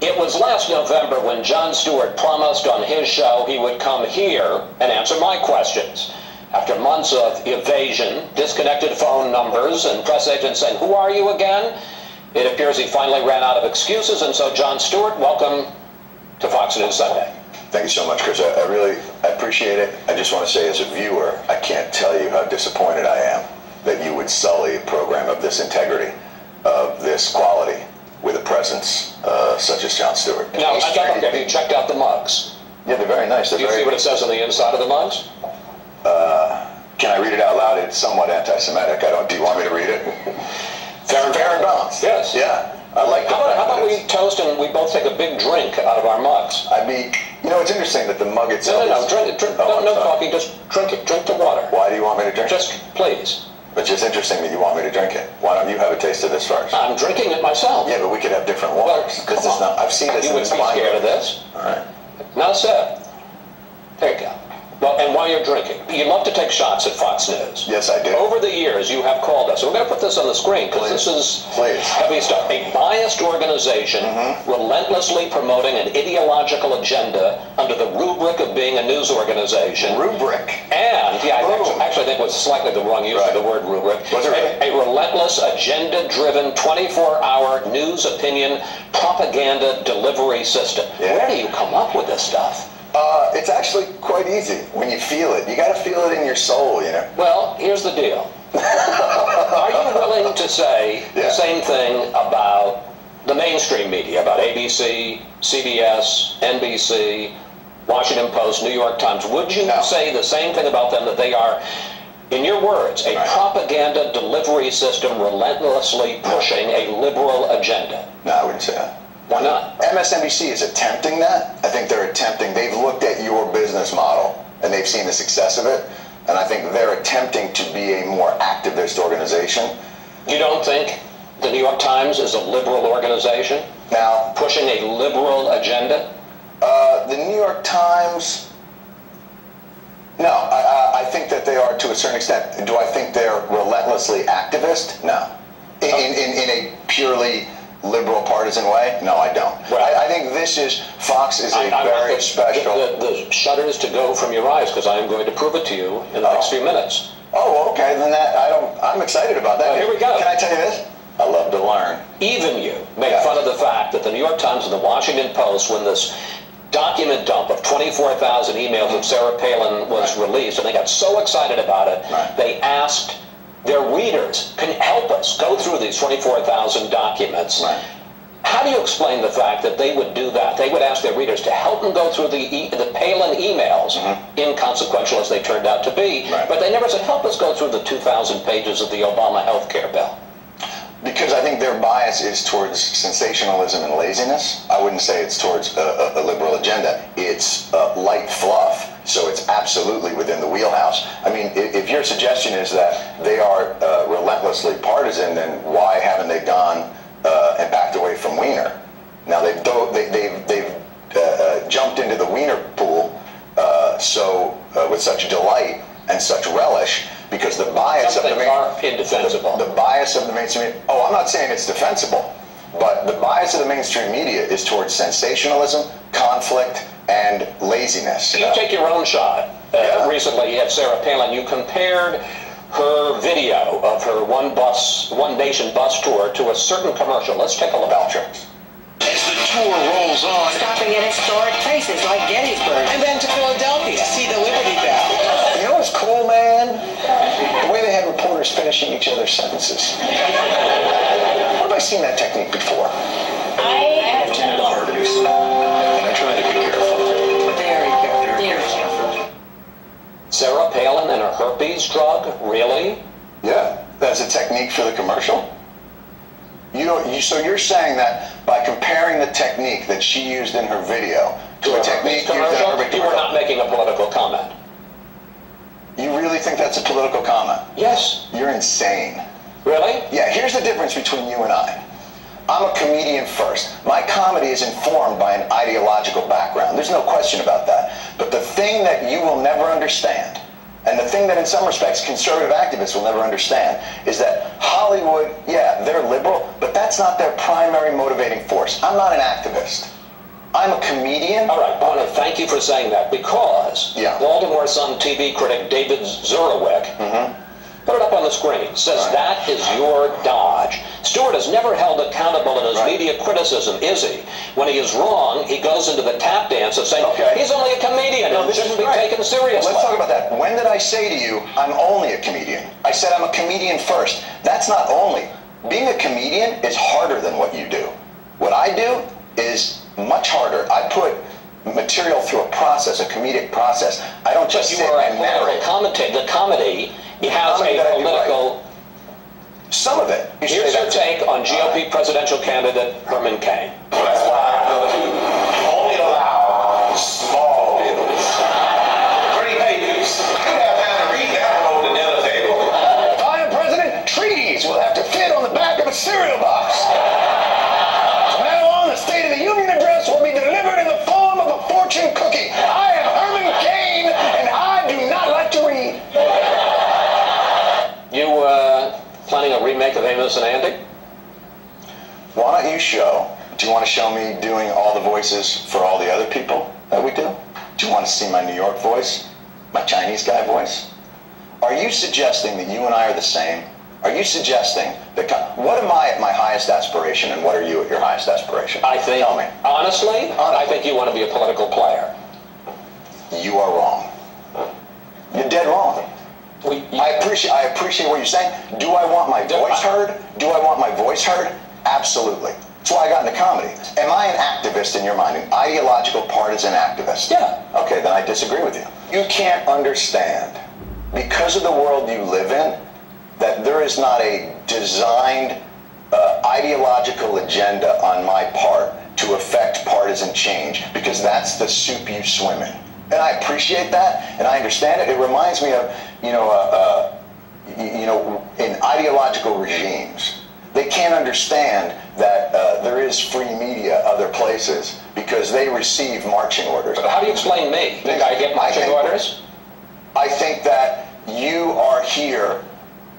It was last November when Jon Stewart promised on his show he would come here and answer my questions. After months of evasion, disconnected phone numbers, and press agents saying, Who are you again? It appears he finally ran out of excuses, and so, Jon Stewart, welcome to Fox News Sunday. Thank you so much, Chris. I, I really I appreciate it. I just want to say, as a viewer, I can't tell you how disappointed I am that you would sully a program of this integrity, of this quality, presence uh, such as Jon Stewart. Now, I got, have you checked out the mugs? Yeah, they're very nice. They're Do you very, see what it says on the inside of the mugs? Can I read it out loud? It's somewhat anti-Semitic. I don't. Do you want me to read it? Fair, fair and balanced. Yes. Yeah. I like. How about, how about we toast and we both take a big drink out of our mugs? I mean, you know, it's interesting that the mug No, itself. no, no, is- drink it. Drink, Oh, no, no talking, just drink it. Drink the water. Why do you want me to drink? It? Just please. It's just interesting that you want me to drink it. Why don't you have a taste of this first? I'm drinking it myself. Yeah, but we could have different waters. Is on. not. I've seen this You wouldn't be wine. scared of this. All right. Now, there you go. While you're drinking, you love to take shots at Fox News. Yes, I do. Over the years, you have called us. So we're going to put this on the screen because this is Please. heavy stuff. A biased organization Mm-hmm. relentlessly promoting an ideological agenda under the rubric of being a news organization. Rubric. And, yeah, I actually, actually think it was slightly the wrong use Right. of the word rubric. Was it a, a relentless, agenda-driven, 24-hour news opinion propaganda delivery system. Yeah. Where do you come up with this stuff? It's actually quite easy when you feel it. You got to feel it in your soul, you know. Well, here's the deal. Are you willing to say the same thing about the mainstream media, about ABC, CBS, NBC, Washington Post, New York Times? Would you No. say the same thing about them that they are, in your words, a Right. propaganda delivery system relentlessly pushing a liberal agenda? No, I wouldn't say that. Why not? MSNBC is attempting that. I think they're attempting. They've looked at your business model and they've seen the success of it, and I think they're attempting to be a more activist organization. You don't think the New York Times is a liberal organization Now, pushing a liberal agenda? uh, the New York Times. No, I, I, I think that they are to a certain extent. Do I think they're relentlessly activist? No. In, in, in a purely liberal partisan way? No, I don't. Right. I, I think this is, Fox is a I, I very the, special. The, the, the shutters to go from your eyes because I am going to prove it to you in the oh. next Oh. few minutes. Oh, okay. Then that I don't. I'm excited about that. Well, here we go. Can I tell you this? I love to learn. Even you make Yeah. fun of the fact that the New York Times and the Washington Post, when this document dump of 24,000 emails of Sarah Palin was Right. released, and they got so excited about it, Right. they asked their readers, can help us go through these 24,000 documents? Right. How do you explain the fact that they would do that? They would ask their readers to help them go through the e- the Palin emails, inconsequential as they turned out to be. Right. but they never said, help us go through the 2,000 pages of the Obama health care bill. Because I think their bias is towards sensationalism and laziness. I wouldn't say it's towards a, a, a liberal agenda. It's uh, light fluff, so it's absolutely within the wheelhouse. I mean, if, if your suggestion is that they are uh, relentlessly partisan, then why haven't they gone uh, and backed away from Wiener? Now they've do- they, they've they've uh, uh, jumped into the Wiener pool uh, so uh, with such delight and such relish because the bias Some of the main- are indefensible. the, the bias of the mainstream. Oh, I'm not saying it's defensible, but the bias of the mainstream media is towards sensationalism, conflict, and laziness. You take your own shot. Uh, Yeah. Recently at Sarah Palin, you compared her video of her one bus, one nation bus tour to a certain commercial. Let's take a look. Valtrex. As the tour rolls on, stopping at historic places like Gettysburg. and then to Philadelphia to see the Liberty Bell. You know what's cool, man? The way they had reporters finishing each other's sentences. Where have I seen that technique before? I Her herpes drug? Really? Yeah, that's a technique for the commercial. You don't. You, so you're saying that by comparing the technique that she used in her video to a herpes technique used in a commercial? herpes You were not making a political comment. you really think that's a political comment? Yes. You're insane. Really? Yeah. Here's the difference between you and I. I'm a comedian first. My comedy is informed by an ideological background. There's no question about that. But the thing that you will never understand, and the thing that in some respects conservative activists will never understand, is that Hollywood, yeah, they're liberal, but that's not their primary motivating force. I'm not an activist. I'm a comedian. All right, to thank you for saying that because Yeah. Baltimore Sun TV critic David Zurawik mm-hmm. Put it up on the screen. Says Right. that is your dodge. Stewart is never held accountable in his Right. media criticism, is he? When he is wrong, he goes into the tap dance of saying Okay. he's only a comedian No, and this shouldn't be right. taken seriously. Let's talk about that. When did I say to you, I'm only a comedian? I said I'm a comedian first. That's not only. Being a comedian is harder than what you do. What I do is much harder. I put material through a process, a comedic process. I don't But just you sit are a and narrate. commentator. The comedy has comedy a that I do political. Some of it. You Here's your take on GOP presidential candidate Herman Cain. That's why I remake of Amos and Andy? Why don't you show? Do you want to show me doing all the voices for all the other people that we do? Do you want to see my New York voice? My Chinese guy voice? Are you suggesting that you and I are the same? Are you suggesting that what am I at my highest aspiration and what are you at your highest aspiration? I think, Tell me. honestly, I think you want to be a political player. You are wrong. You're dead wrong. We, I appreciate I appreciate what you're saying. Do I want my voice heard? Do I want my voice heard? Absolutely. That's why I got into comedy. Am I an activist in your mind? An ideological partisan activist? Yeah. Okay, then I disagree with you. You can't understand because of the world you live in that there is not a designed uh, ideological agenda on my part to affect partisan change because that's the soup you swim in. And I appreciate that and I understand it. It reminds me of, you know, uh, uh, you know, in ideological regimes, they can't understand that uh, there is free media other places because they receive marching orders. But how do you explain me? Think I get marching think- orders? I think that you are here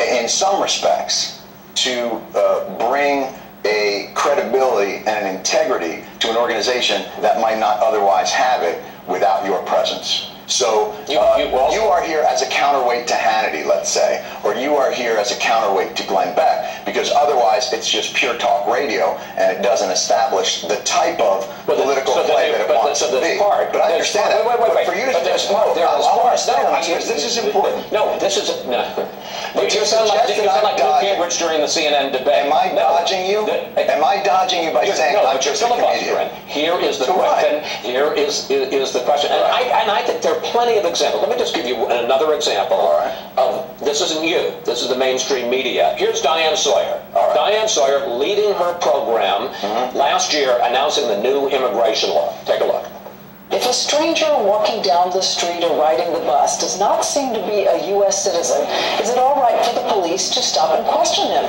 in some respects to uh, bring a credibility and an integrity to an organization that might not otherwise have it without your presence. So You- uh, you also- you are here as a counterweight to Hannity, let's say, or you are here as a counterweight to Glenn Beck, because otherwise it's just pure talk radio and it doesn't establish the type of But the- political so play the- that it wants so to be. part- but I understand part- that. Wait, wait, wait, But for you to But there's just no, there I'll, part. No, I you- this is important. No, this is no. But you sound like you sound like Newt. Gingrich during the CNN debate. Am I No. dodging you? Am I dodging you by You're- saying no, I'm just a comedian? Here is the So question. Here is, is is the question, and I and I think there are plenty of examples. Let me just give you another example All right. of this isn't you. This is the mainstream media. Here's Diane Sawyer. All right. Diane Sawyer leading her program Mm-hmm. last year announcing the new immigration law. Take a look. If a stranger walking down the street or riding the bus does not seem to be a U.S. citizen, is it all right for the police to stop and question him?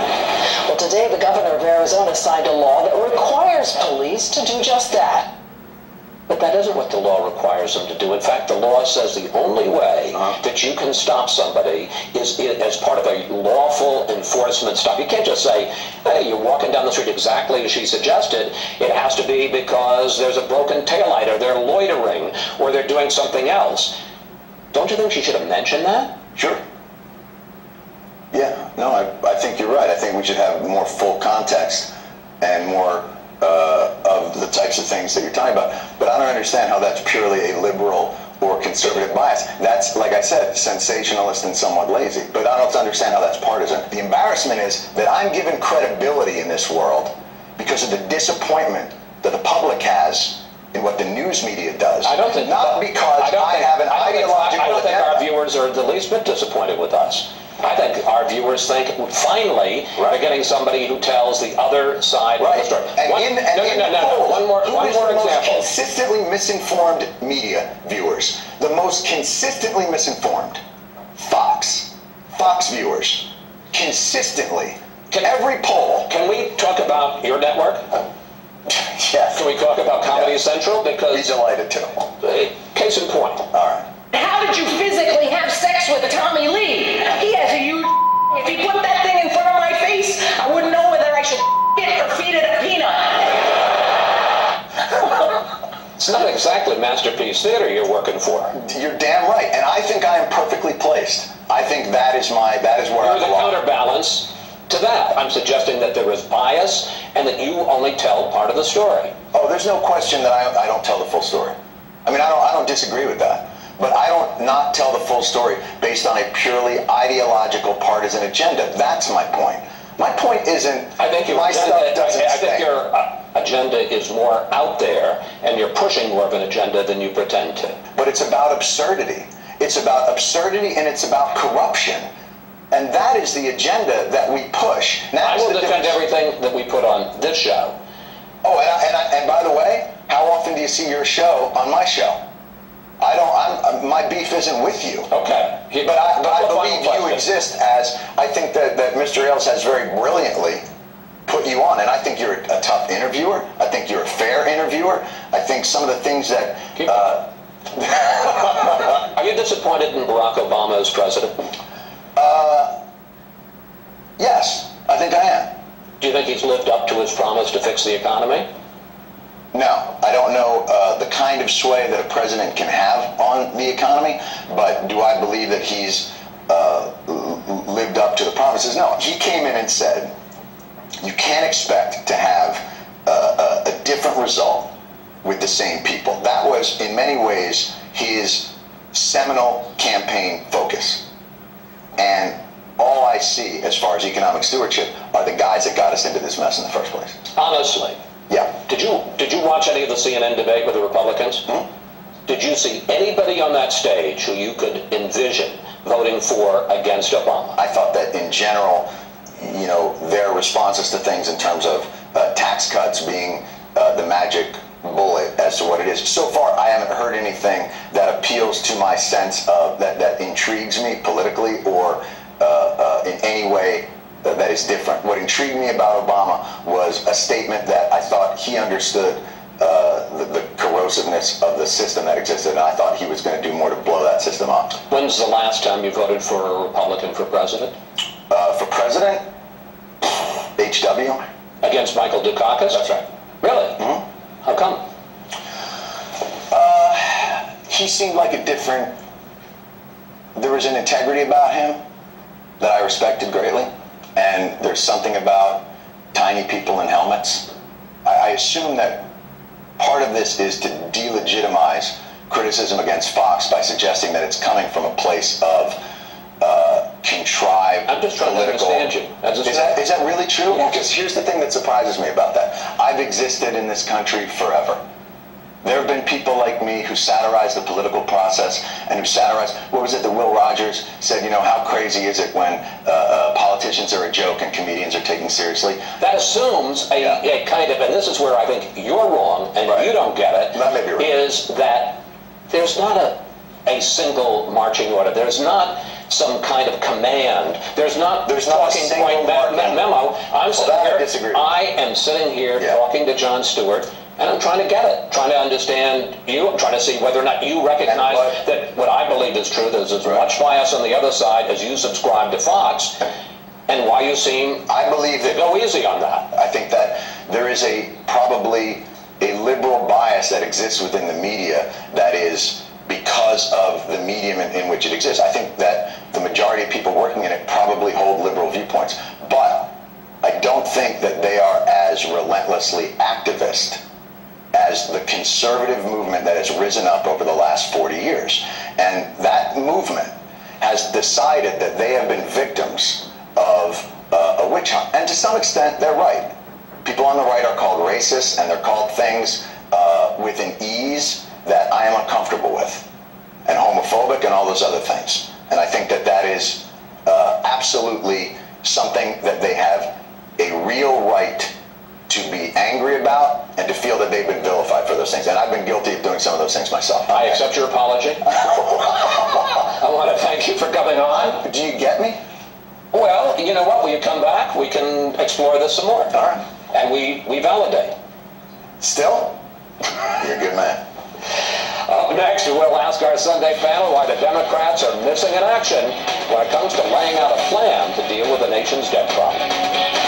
Well, today the governor of Arizona signed a law that requires police to do just that. But that isn't what the law requires them to do. In fact, the law says the only way Uh-huh. that you can stop somebody is i- as part of a lawful enforcement stop. You can't just say, hey, you're walking down the street exactly as she suggested. It has to be because there's a broken taillight or they're loitering or they're doing something else. Don't you think she should have mentioned that? Sure. Yeah, no, I, I think you're right. I think we should have more full context and more uh, of the types of things that you're talking about. But I don't understand how that's purely a liberal or conservative bias. That's, like I said, sensationalist and somewhat lazy. But I don't understand how that's partisan. The embarrassment is that I'm given credibility in this world because of the disappointment that the public has in what the news media does. I don't think not because I, don't think- have an I don't think- I don't think our viewers are the least bit disappointed with us. I think our viewers think finally Right. they're getting somebody who tells the other side of the Right. story. And One- in, and no, in no, no, no, polls, One more, who one is more the most example. consistently misinformed media viewers? The most consistently misinformed? Fox. Fox viewers. Consistently. Can- Every poll. Can we talk about your network? yes. Can we talk about Comedy Yeah. Central? Be Because, delighted to. uh, case in point, All right. How did you physically have sex with Tommy Lee? He has a huge If he put that thing in front of my face, I wouldn't know whether I should it or feed it a peanut. It's not exactly masterpiece theater you're working for. You're damn right, and I think I am perfectly placed. I think that is my that is where You're I the counterbalance to that. I'm suggesting that there is bias and that you only tell part of the story. Oh, there's no question that I, I don't tell the full story. I mean, I don't I don't disagree with that, but I don't not tell the full story based on a purely ideological partisan agenda. That's my point. My point isn't I think your my agenda, stuff doesn't I, I think your uh, agenda is more out there, and you're pushing more of an agenda than you pretend to. but it's about absurdity. It's about absurdity and it's about corruption. And that is the agenda that we push. I That's will defend difference. everything that we put on this show. Oh, and, I, and, I, and by the way, how often do you see your show on my show? I don't. I'm, my beef isn't with you. Okay. He- But I, but I believe you exist as I think that, that Mr. Ailes has very brilliantly put you on, and I think you're a, tough interviewer. I think you're a fair interviewer. I think some of the things that uh, Are you disappointed in Barack Obama as president? Uh, yes, I think I am. Do you think he's lived up to his promise to fix the economy? No, I don't know uh, kind of sway that a president can have on the economy, but do I believe that he's uh, lived up to the promises? No, he came in and said, you can't expect to have uh, a, a different result with the same people. That was, in many ways, his seminal campaign focus. And all I see as far as economic stewardship are the guys that got us into this mess in the first place. Honestly, Yeah. did you did you watch any of the CNN debate with the Republicans? Hmm? Did you see anybody on that stage who you could envision voting for against Obama? I thought that in general, you know, their responses to things in terms of uh, tax cuts being uh, the magic bullet as to what it is. So far, I haven't heard anything that appeals to my sense of that that intrigues me politically or uh, uh, in any way that is different. What intrigued me about Obama was a statement that I thought he understood. Uh, the, the corrosiveness of the system that existed, and I thought he was going to do more to blow that system up. When's the last time you voted for a Republican for president? Uh, for president, HW. Against Michael Dukakis? That's right. Really? Mhm. How come? he seemed like a different there was an integrity about him that i respected greatly and there's something about tiny people in helmets i, I assume that part of this is to delegitimize criticism against fox by suggesting that it's coming from a place of uh, contrived I'm just trying to political understand you. Just- is that, is that really true Yes. because here's the thing that surprises me about that i've existed in this country forever there have been people like me who satirize the political process and who satirize, what was it that Will Rogers said, you know, how crazy is it when uh, uh, politicians are a joke and comedians are taken seriously? That assumes a, Yeah. a kind of, and this is where I think you're wrong and Right. you don't get it, That may be right. is that there's not a, a single marching order. There's not some kind of command. There's not There's not a talking point me- me- memo. I'm sitting that I here. I am sitting here Yeah. talking to Jon Stewart. And I'm trying to get it, trying to understand you. I'm trying to see whether or not you recognize that what I believe is true. There's as much bias on the other side as you subscribe to Fox, and why you seem I believe to that go easy on that. I think that there is a probably a liberal bias that exists within the media that is because of the medium in, in which it exists. I think that the majority of people working in it probably hold liberal viewpoints, but I don't think that they are as relentlessly activist as the conservative movement that has risen up over the last 40 years. And that movement has decided that they have been victims of uh, a witch hunt. And to some extent, they're right. People on the right are called racist and they're called things uh, with an ease that I am uncomfortable with, and homophobic and all those other things. And I think that that is uh, absolutely something that they have a real right to be angry about and to feel that they've been vilified for those things. And I've been guilty of doing some of those things myself. I accept your apology. I want to thank you for coming on. Do you get me? Well, you know what? When you come back, we can explore this some more. All right. And we, we validate. Still? You're a good man. Up next, we'll ask our Sunday panel why the Democrats are missing in action when it comes to laying out a plan to deal with the nation's debt problem.